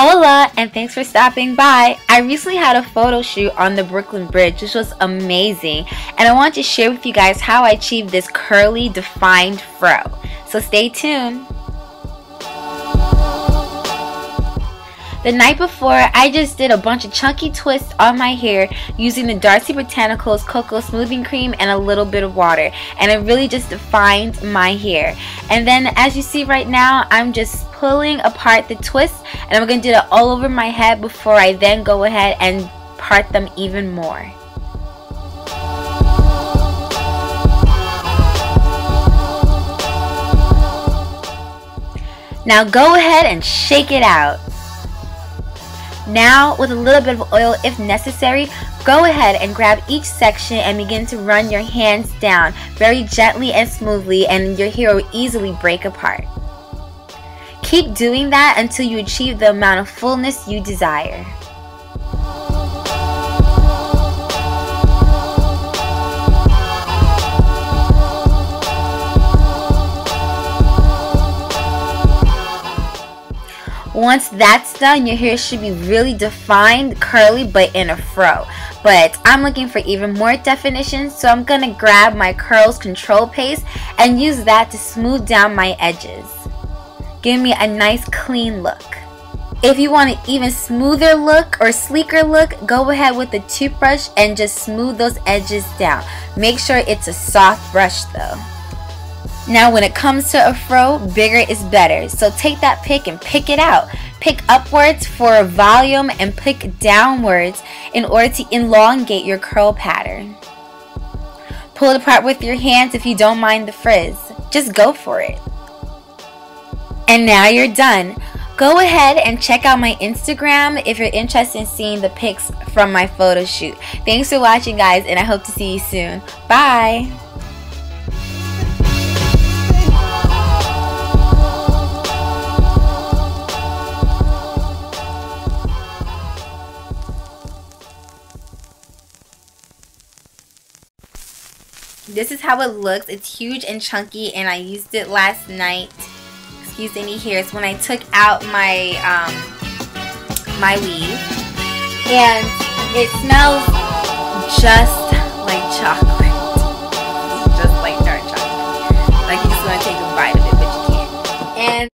Hola and thanks for stopping by. I recently had a photo shoot on the Brooklyn Bridge which was amazing and I want to share with you guys how I achieved this curly defined fro. So stay tuned. The night before, I just did a bunch of chunky twists on my hair using the Darcy Botanicals Cocoa Smoothing Cream and a little bit of water. And it really just defined my hair. And then as you see right now, I'm just pulling apart the twists and I'm going to do that all over my head before I then go ahead and part them even more. Now go ahead and shake it out. Now, with a little bit of oil if necessary, go ahead and grab each section and begin to run your hands down very gently and smoothly and your hair will easily break apart. Keep doing that until you achieve the amount of fullness you desire. Once that's done, your hair should be really defined, curly, but in a fro. But I'm looking for even more definition, so I'm going to grab my curls control paste and use that to smooth down my edges. Give me a nice clean look. If you want an even smoother look or sleeker look, go ahead with the toothbrush and just smooth those edges down. Make sure it's a soft brush though. Now when it comes to a fro, bigger is better. So take that pick and pick it out. Pick upwards for volume and pick downwards in order to elongate your curl pattern. Pull it apart with your hands if you don't mind the frizz. Just go for it. And now you're done. Go ahead and check out my Instagram if you're interested in seeing the pics from my photo shoot. Thanks for watching guys and I hope to see you soon. Bye! This is how it looks. It's huge and chunky and I used it last night. Excuse any hairs when I took out my um, my weave and it smells just like chocolate